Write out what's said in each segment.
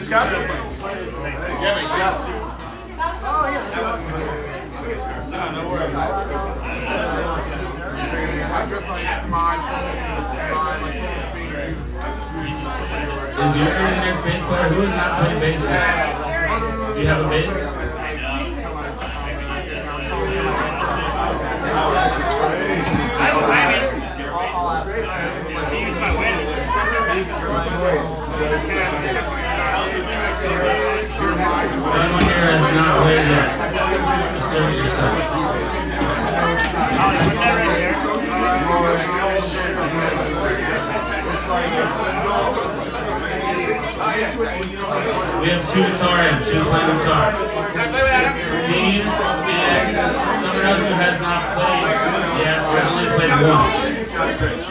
This guy? Is Yuri the next bass player? Who is not playing bass yet? Do you have a bass? There. We have two guitar amps. Who's playing guitar? Dean and someone else who has not played yet or only played once.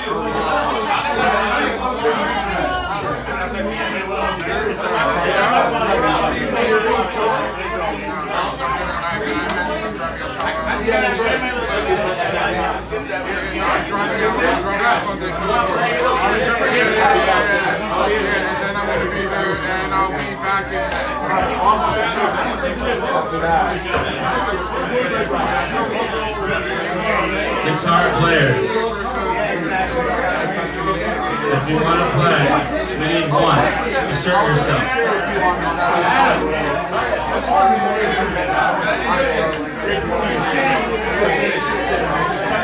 Guitar players. If you want to play, we need one. Assert yourself. Uh,